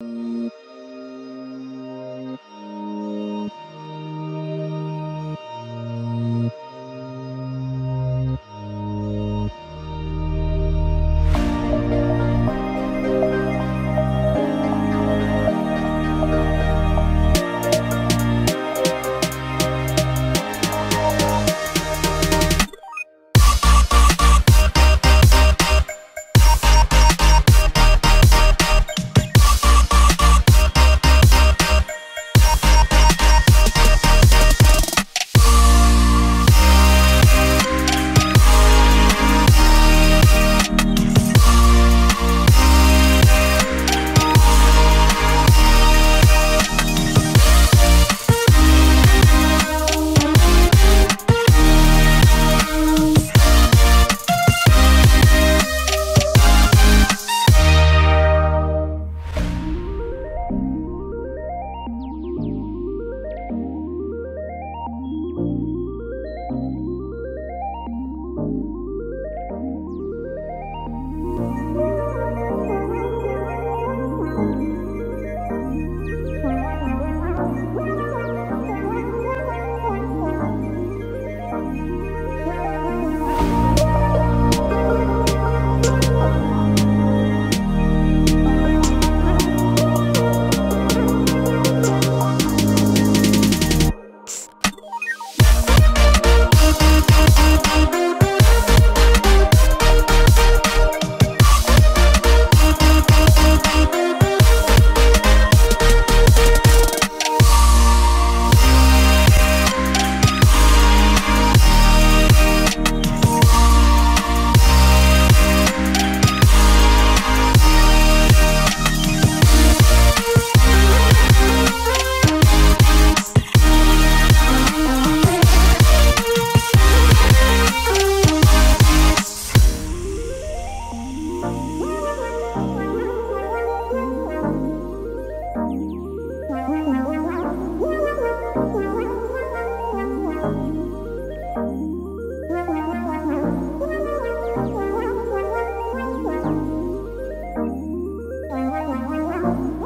you Bye.